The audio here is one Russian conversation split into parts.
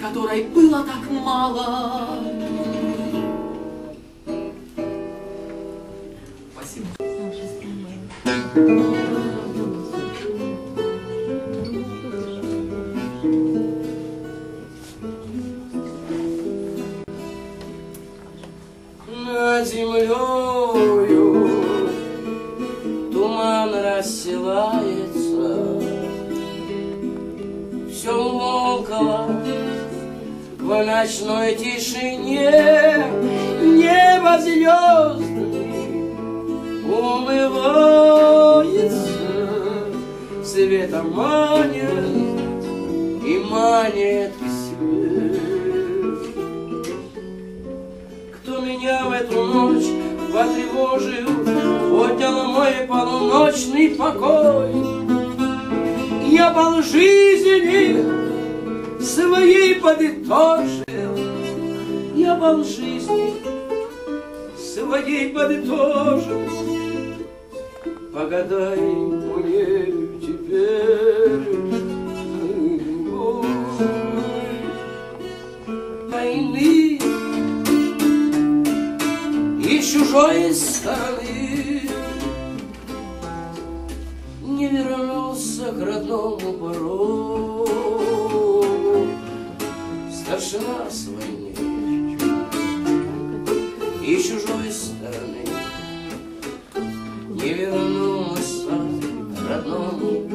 которой было так мало. Спасибо. Над туман расстилается, Все умолкало в ночной тишине, Небо звездами умывается, Светом манит и манит к себе. Кто меня в эту ночь потревожил, Отнял мой полуночный покой. Я пол жизни своей подытожил, Я пол жизни своей подытожил. Погадай мне теперь, ой, войны и чужой стороны. Не вернулся к родному порогу старшина с войны и чужой стороны не вернулся к родному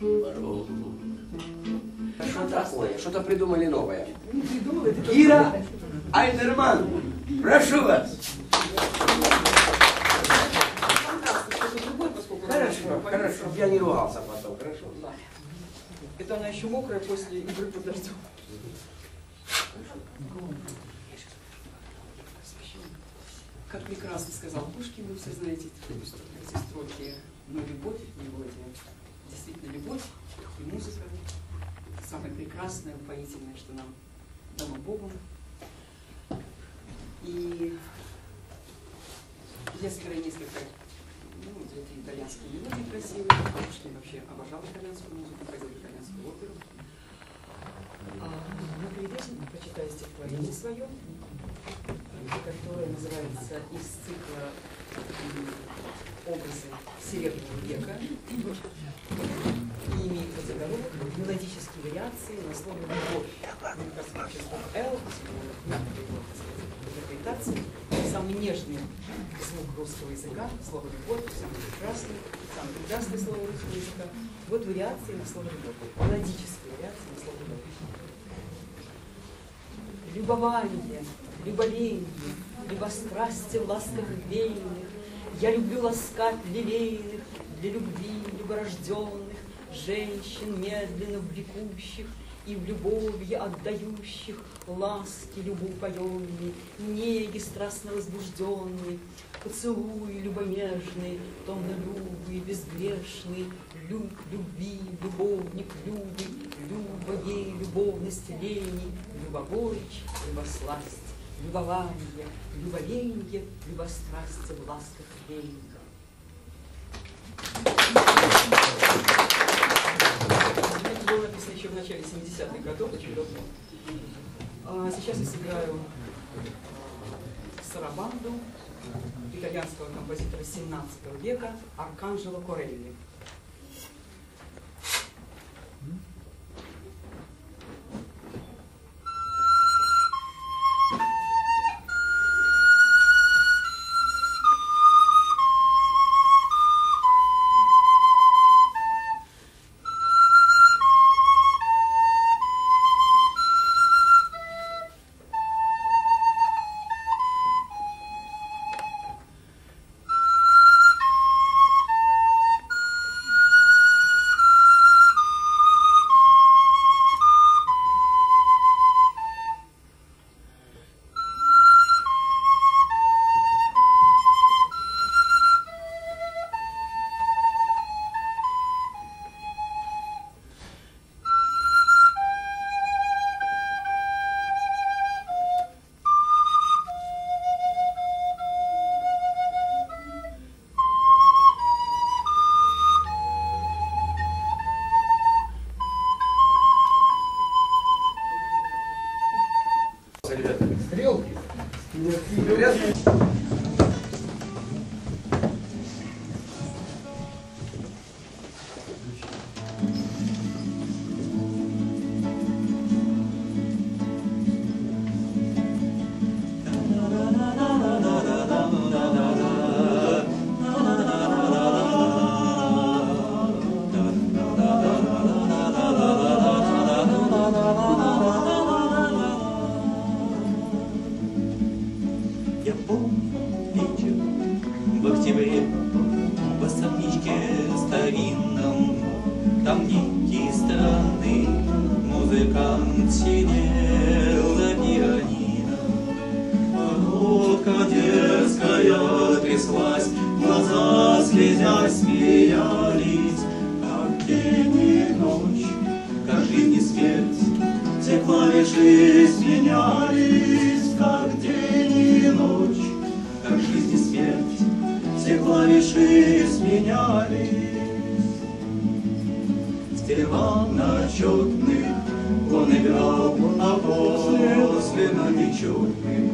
порогу. Что такое? Что-то придумали новое. Кира Айнерман, прошу вас. Хорошо, хорошо, я не ругался потом, хорошо. Это она еще мокрая после игры под. Пушкин, вы все знаете эти строки. Но любовь, мелодия, действительно любовь и музыка самое прекрасное, упоительное, что нам дано Богом. И я скорее несколько, ну, вот эти итальянские мелодии красивые, Пушкин вообще обожал итальянскую музыку, ходил в итальянскую оперу. А, но перед этим прочитаю стихотворение свое, которое называется из цикла «Образы Серебряного века» и имеет под заголовок «Мелодические вариации на слове «любовь». Мне кажется, вообще звук «Л», мягкая его, интерпретация, самый нежный звук русского языка, слово «любовь», самый прекрасный, самое прекрасное слово русского языка. Вот вариации на слово «любовь», мелодические вариации на слово «любовь» любование, любовение, либо страсти в ласках веянных. Я люблю ласкать лилейных для любви люборожденных женщин, медленно влекущих и в любови отдающих ласки любоупоенной, неги страстно возбужденной, поцелуи любонежные, томнолюбые, безгрешные, люб, любви, любовник, любый, люба ей, любовность лени, любогоречь, любосласть, любование, любовенье, любострастие в ласках веянных. Это было написано еще в начале 70-х годов, очень давно. А сейчас я сыграю сарабанду итальянского композитора 17 века Арканджело Корелли. Там некий странный музыкант сидел за пианино Лодка дерзкая тряслась Глаза слезясь смеялись. Как день и ночь, как жизнь и смерть Все клавиши сменялись. Как день и ночь, как жизнь и смерть Все клавиши сменялись На четных он играл, а после на нечетных.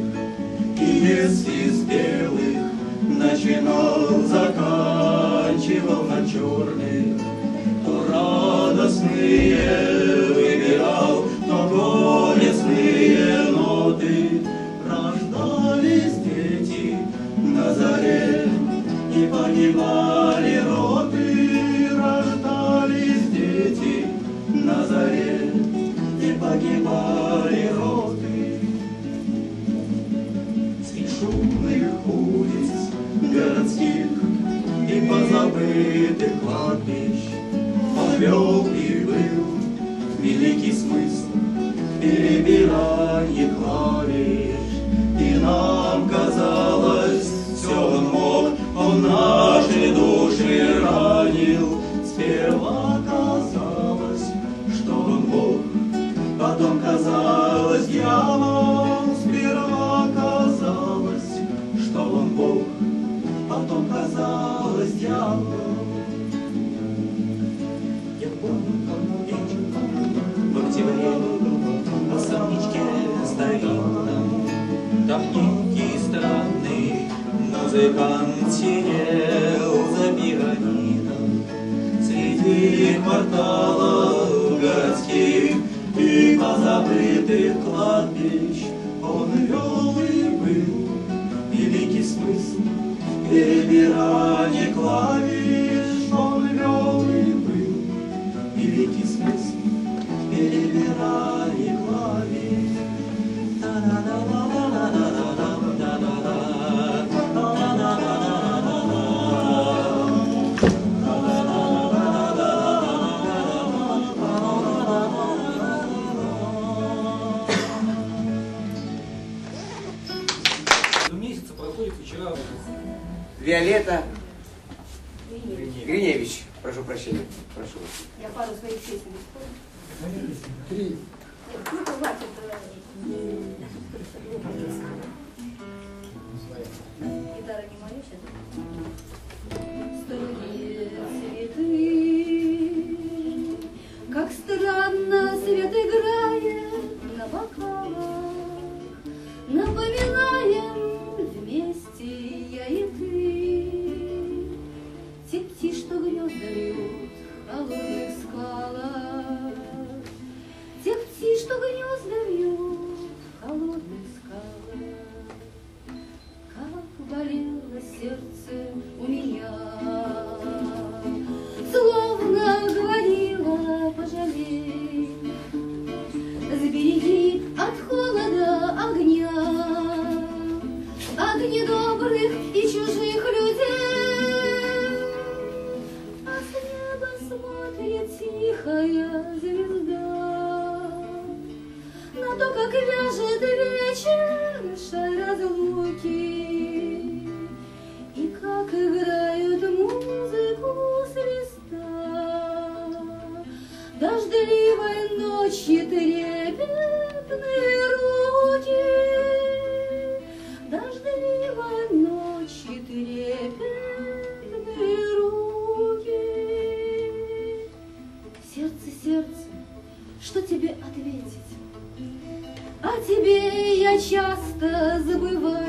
И если с белых начинал, заканчивал на черных, то радостные выбирал, но горестные ноты. Рождались дети на заре, и погибали роды. Средь шумных улиц городских и позабытых кладбищ музыкант сидел за пианино Среди кварталов городских И позабытых кладбищ Он вел и был. Великий смысл Перебирание клавиш Виолетта Гриневич. Прошу прощения. Прошу вас. Я пару своих песен исполню. Три. Ну, хватит. Гитара не моя сейчас. Струи цветы, как странно свет играет часто забываю,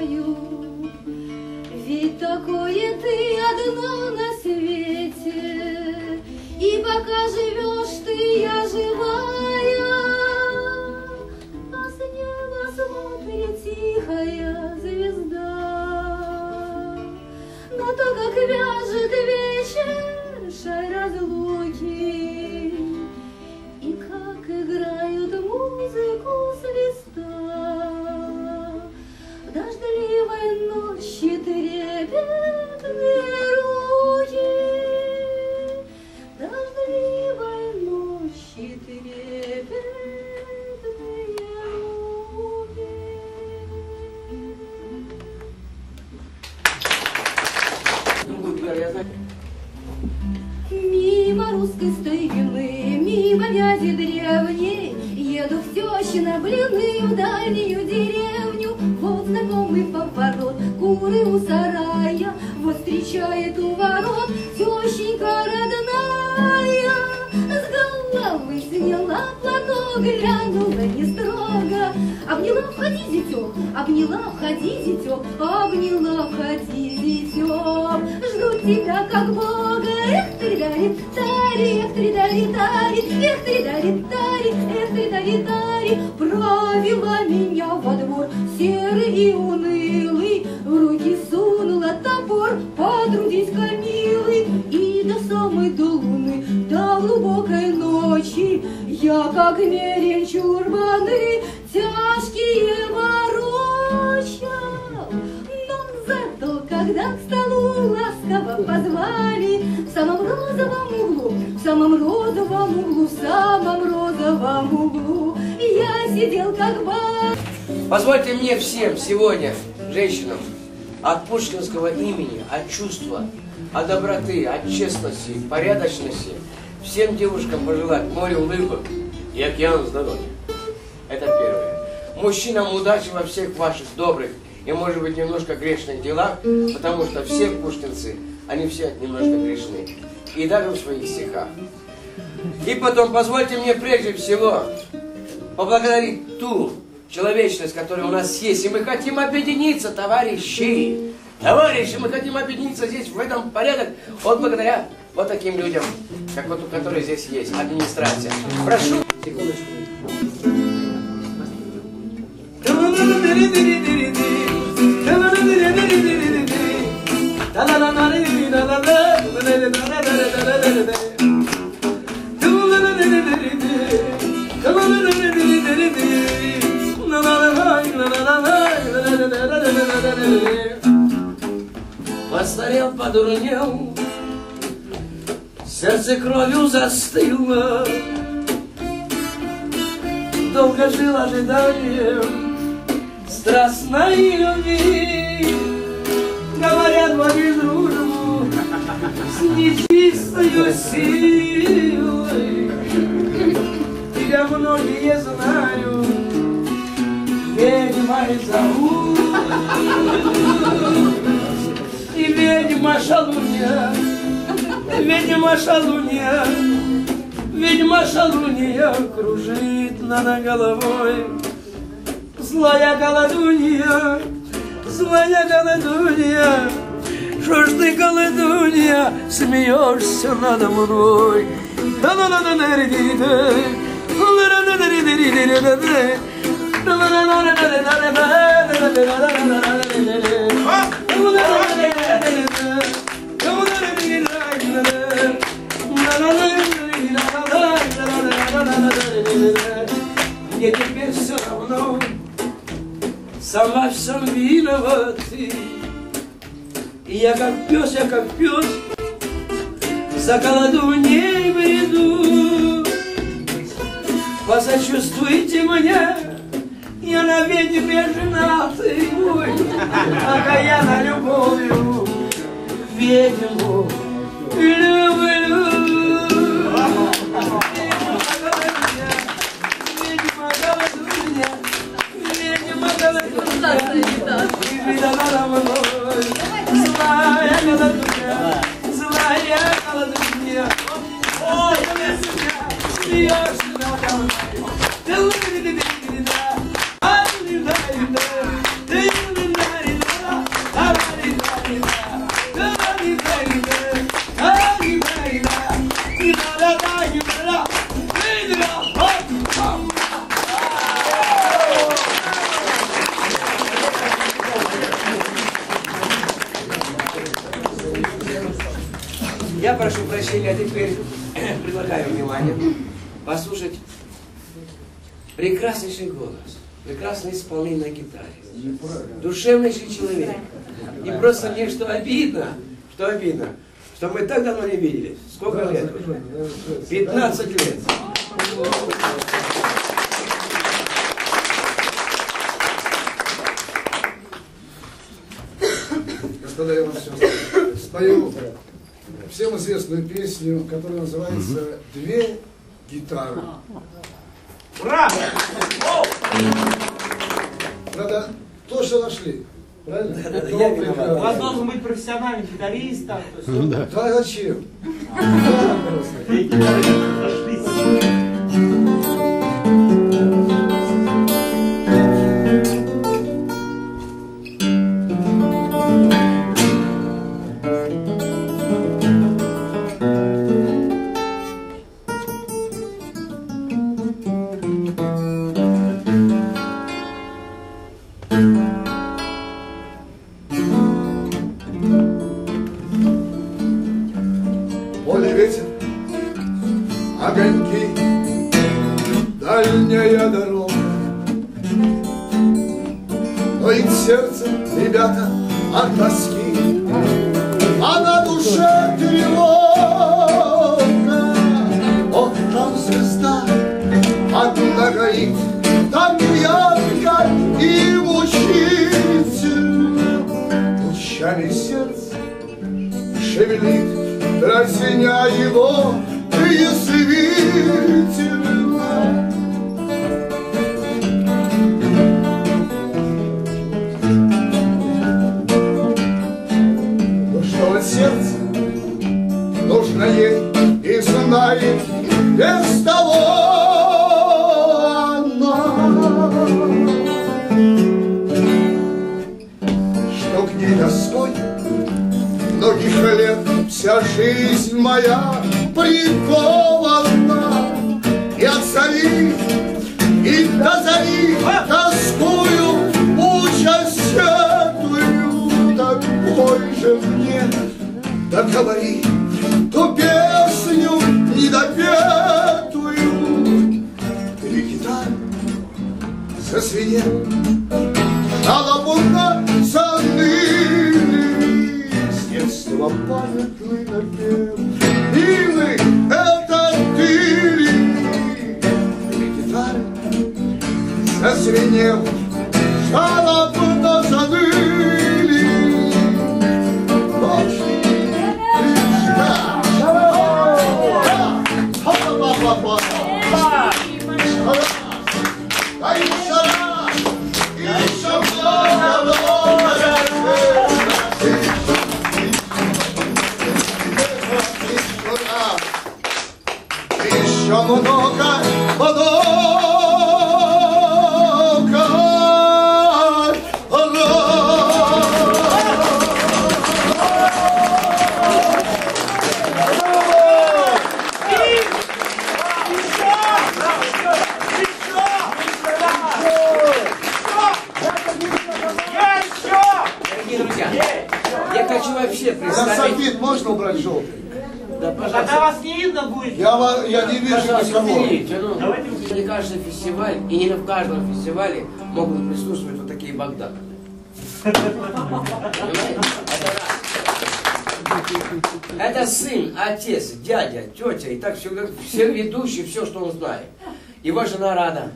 She входи, зятек, обняла, входи, зятек, Обняла, входи, зятек, Жду тебя, как Бога, эх, ты тари, эх, ты тари, эх, ты тари, эх, ты дарит, тари, Провела меня во двор, серый и унылый, В руки сунула топор, потрудись-ка, милый, И до самой до луны, до глубокой ночи, Я, как мерень чурбаны, позвали, В самом розовом углу, в самом розовом углу, в самом розовом углу, Я сидел как баб. Позвольте мне всем сегодня, женщинам, от пушкинского имени, от чувства, от доброты, от честности, порядочности, всем девушкам пожелать море улыбок и океан здоровья. Это первое. Мужчинам удачи во всех ваших добрых и, может быть, немножко грешных делах, потому что все пушкинцы, они все немножко грешны. И даже в своих стихах. И потом, позвольте мне прежде всего поблагодарить ту человечность, которая у нас есть. И мы хотим объединиться, товарищи. Товарищи, мы хотим объединиться здесь, в этом порядок, вот благодаря вот таким людям, как вот у которых здесь есть, администрация. Прошу. Секундочку. Подурнел, сердце кровью застыло, долго жил ожиданием страстной любви. Говорят, водишь дружбу с нечистою силой. Ведьма шалунья, ведьма шалунья, ведьма шалунья кружит над головой. Злая голодунья, злая голодунья, что ж ты, голодунья, смеешься надо мной? Мне во всем виноват ты. И я как пес, я как пес, за колодуней бреду. Посочувствуйте мне, я на ведьме женатый мой, окаяна любовью ведьму люблю. Прекраснейший голос, прекрасное исполнение на гитаре, душевнейший человек. И просто мне что обидно, что обидно, что мы так давно не виделись. Сколько лет уже? 15 лет. Господа, я вам сейчас спою всем известную песню, которая называется «Две гитары». Браво! Надо то, что нашли. Правильно? Я виноват. У вас должен быть профессиональный гитарист. там, то есть, Да зачем? Да, просто. Дразня его язвительно. Ну что вот сердце нужно ей и знает без того она что к ней тоской многих лет вся жизнь моя прикована и от зари, и до зари. Тоскую, участь сетую, такой же мне. Договори ту песню недопетую. Три гитары зазвенел, Шалобунно заныли С детства Yeah. На представить... софит можно убрать желтый? Да, Тогда пожалуйста. вас не видно будет. Я, я не вижу Пожалуйста, никого. ну, не каждый фестиваль и не в каждом фестивале могут присутствовать вот такие Богданы. Понимаете? Это сын, отец, дядя, тетя, и так всегда, все ведущие, все, что он знает. Его жена Рада.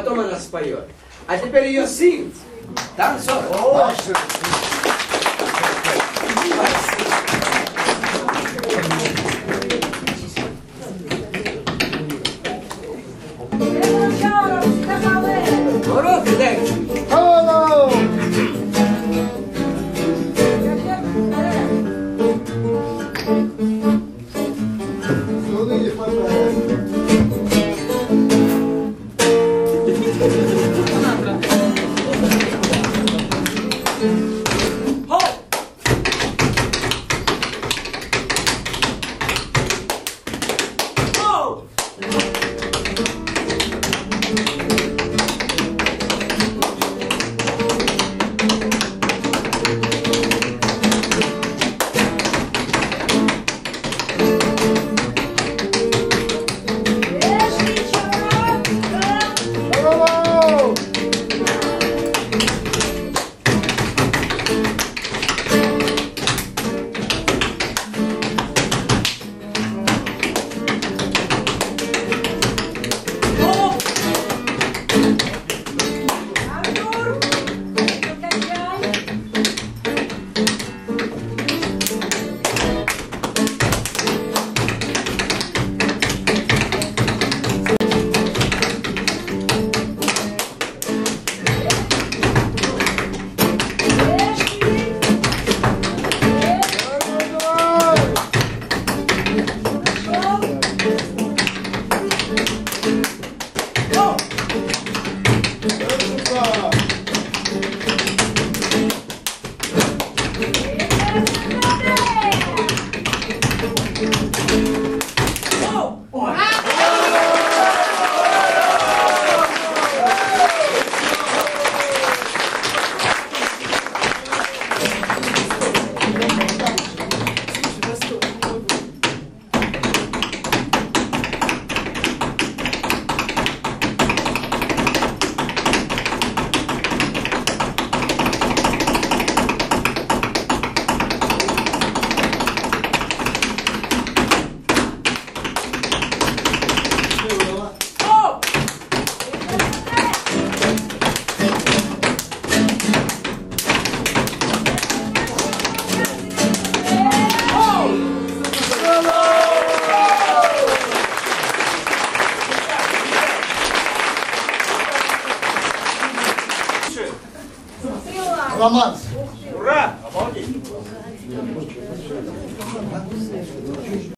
Потом она споет. А теперь ее сын, танцор.